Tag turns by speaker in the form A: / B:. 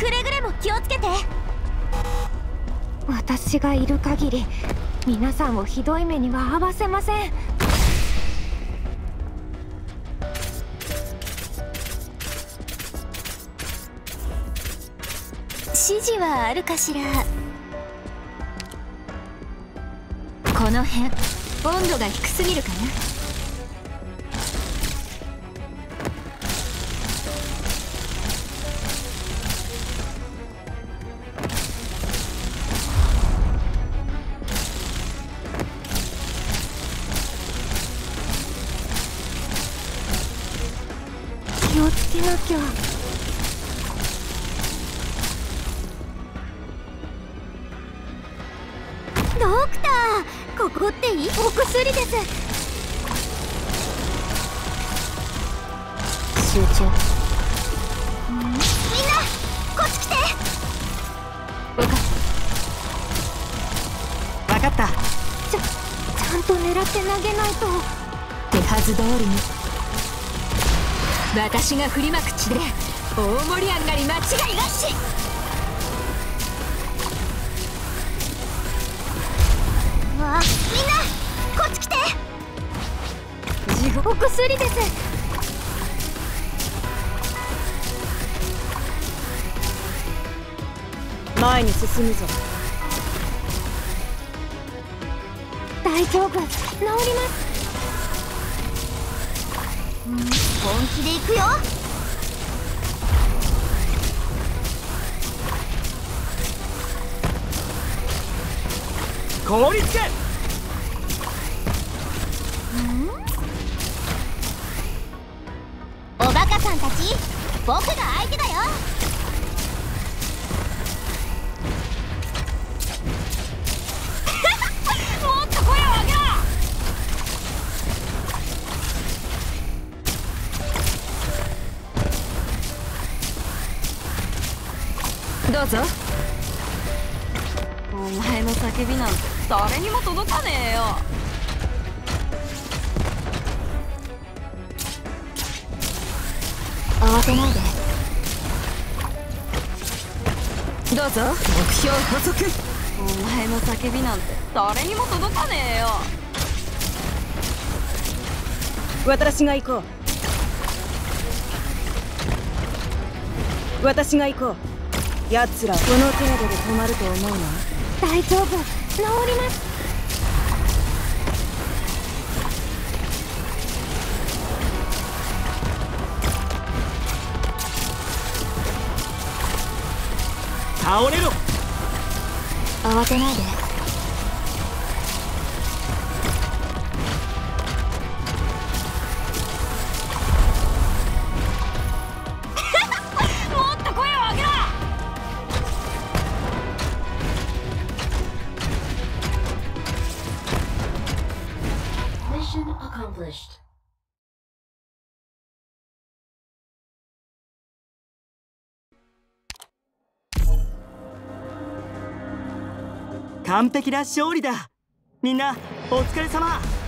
A: くれぐれも気をつけて。
B: 私がいる限り皆さんをひどい目には合わせません。
A: 指示はあるかしら？この辺温度が低すぎるかな？
B: 気をつけなきゃ。
A: ドクターここっていいお薬です。集中。みんなこっち来て。
C: 分かった。
B: ちゃちゃんと狙って投げないと。
A: 手はず通りに私が振りまく血で大盛り上がり間違いなし。わあみんなこっち来て。
B: 地獄薬です。
C: 前に進むぞ。
B: 大丈夫。治ります。
A: 本気で行くよ。
C: 凍りつけ！
A: おバカさんたち僕が相手だよどうぞ。お前の叫びなんて誰にも届かねえよ。慌てないで。どうぞ。目標補足。お前の叫びなんて誰にも届かねえよ。
C: 私が行こう。私が行こう奴らこの程度で止まると思うな。
B: 大丈夫。治ります。
C: 倒れろ。
A: 慌てないで
C: 完璧な勝利だ。みんなお疲れ様。